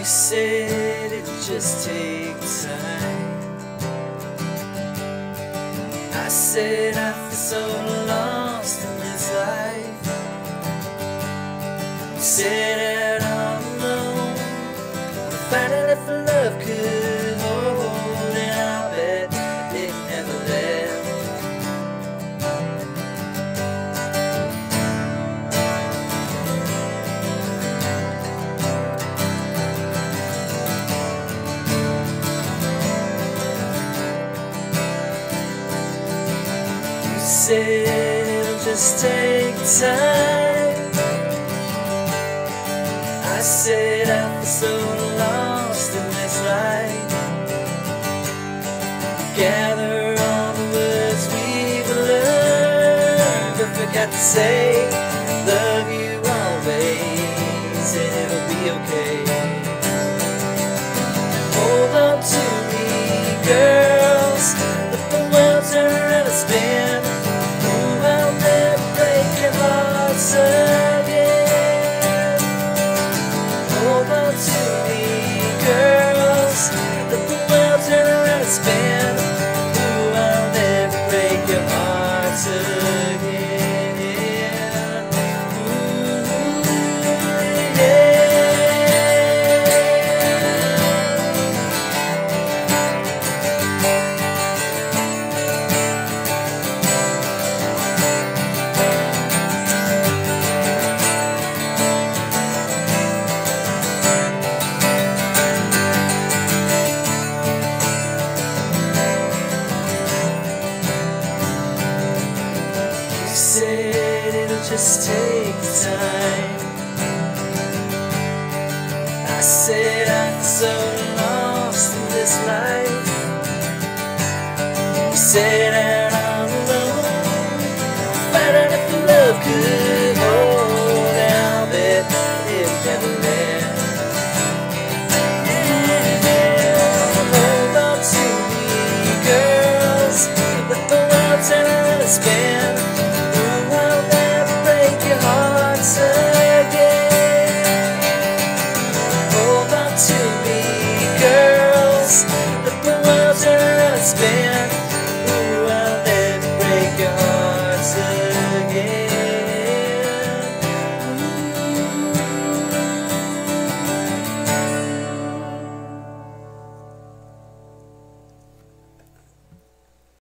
You said it'd just takes time. I said I feel so lost in this life. You said out all alone, finding if love could It'll just take time. I said I feel so lost in this life. Gather all the words we've learned, but forgot to say, love you always, and it'll be okay. Hold on to me, girls. Let the world turn around and spin. Just take time. I said I'm so lost in this life. You said that I'm alone. Find out if love could hold. I'll bet it never left. Hold on to me, girls. Let the world turn around and spin. space.